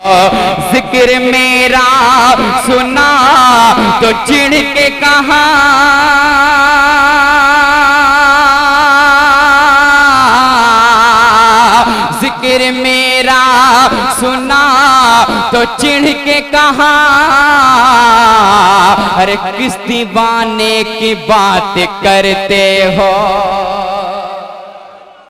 ज़िक्र मेरा सुना तो चिढ़ के कहा। ज़िक्र मेरा सुना तो चिढ़ के कहा। अरे किस दीवाने की बात करते हो?